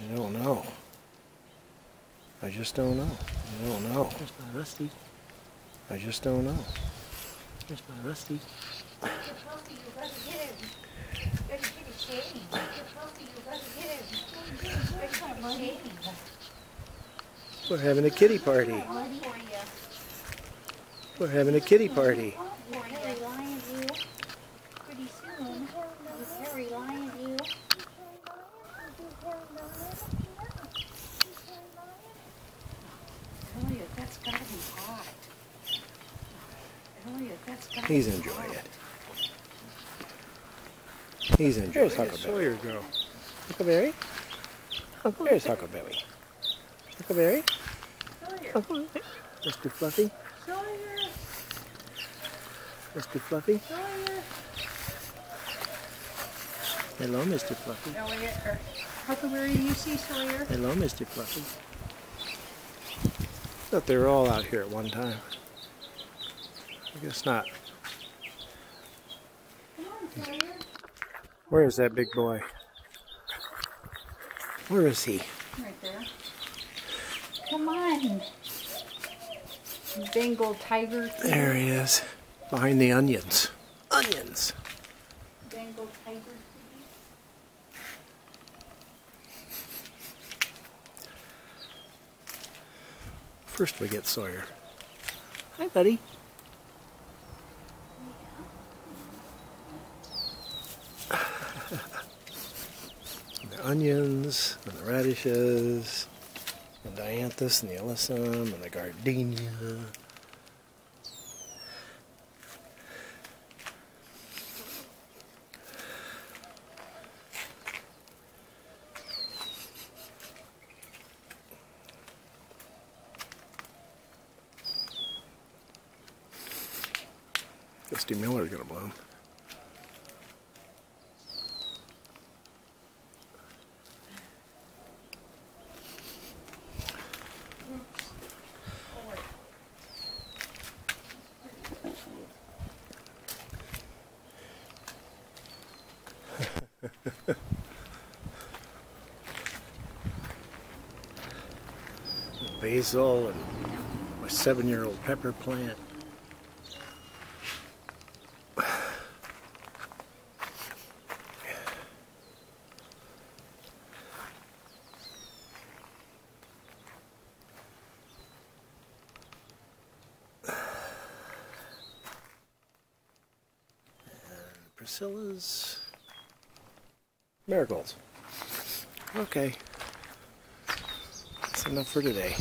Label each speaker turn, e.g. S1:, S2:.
S1: I don't know. I just don't know. I don't know.
S2: There's my Rusty.
S1: I just don't know.
S2: There's my Rusty.
S1: We're having a kitty party. We're having a kitty party. He's enjoying it. He's enjoying There's it.
S2: Huckleberry.
S1: Sawyer go. Huckleberry? There's Huckleberry. Huckleberry? Huckleberry? Mr. Fluffy? Sawyer. Mr. Fluffy? Hello, Mr. Fluffy.
S3: Elliot, or Huckleberry, you see Sawyer?
S1: Hello, Mr. Fluffy. Thought they were all out here at one time. I guess not. Where is that big boy? Where is he?
S3: Right there. Come on. Bengal tiger.
S1: There he is. Behind the onions. Onions!
S3: Bengal tiger.
S1: First we get Sawyer. Hi, buddy. Onions and the radishes, and dianthus and the alyssum and the gardenia. Misty Miller's gonna bloom. Basil and my seven-year-old pepper plant. Priscilla's marigolds. Okay. That's enough for today.